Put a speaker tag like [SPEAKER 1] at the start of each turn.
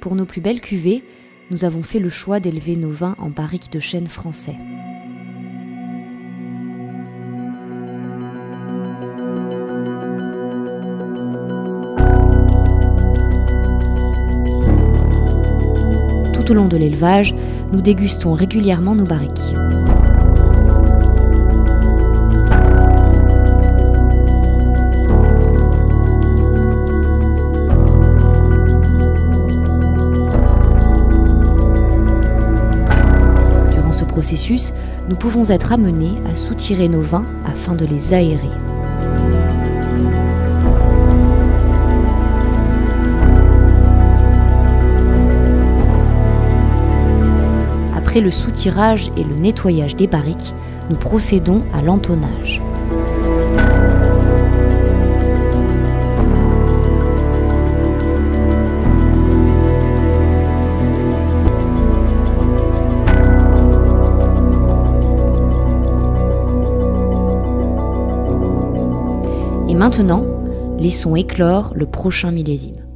[SPEAKER 1] Pour nos plus belles cuvées, nous avons fait le choix d'élever nos vins en barriques de chêne français. Tout au long de l'élevage, nous dégustons régulièrement nos barriques. Nous pouvons être amenés à soutirer nos vins afin de les aérer. Après le soutirage et le nettoyage des barriques, nous procédons à l'entonnage. Et maintenant, laissons éclore le prochain millésime.